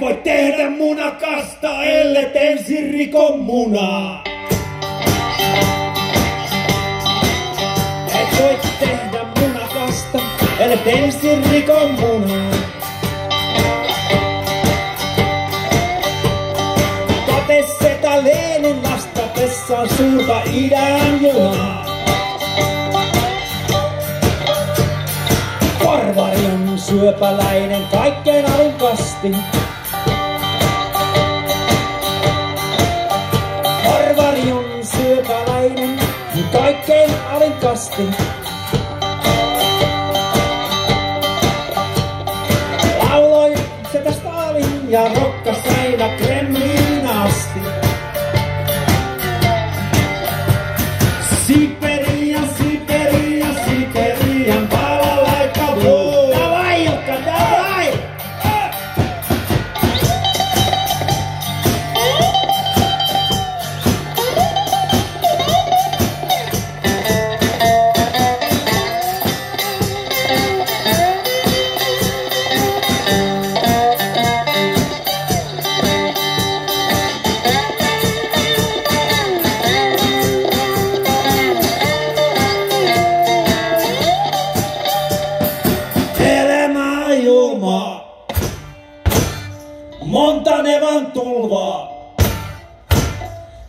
Voi tehdä munakasta, ellet ensin rikon munaa. Et voi tehdä munakasta, ellet ensin rikon munaa. Kateseta Leenin lastatessa suurta idän junaa. Porvari on syöpäläinen, kaikkein alin kasti. Kasti. Lauloi setä Stalin ja rokkas Nevan tulvaa.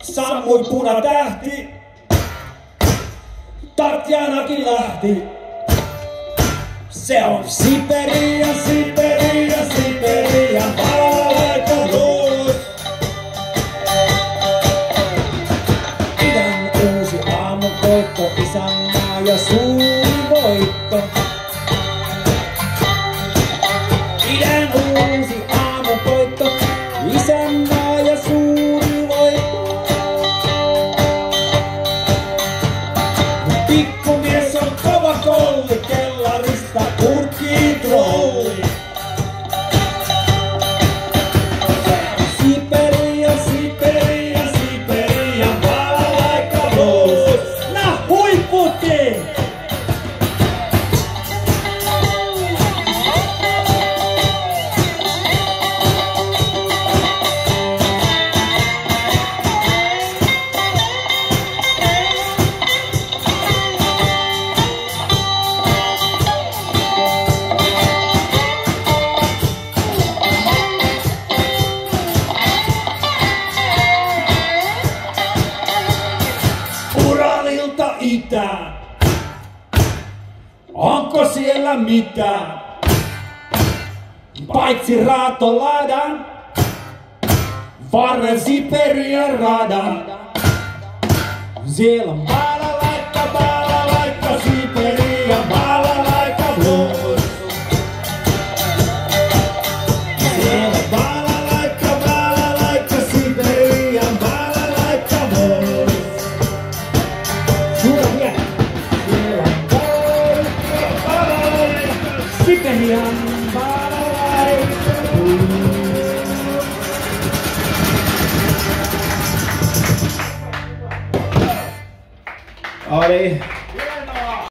Sammui punatähti. Tatjanakin lähti. Se on Siberia, Siberia, Siberia, balalaika blues. Idän uusi aamukoitto, isänmaa ja suuri voitto. pico Uralilta itään. Onko siellä mitään? Paitsi raatoladan, varren Siperian radan. Siellä on kanyang. Alright.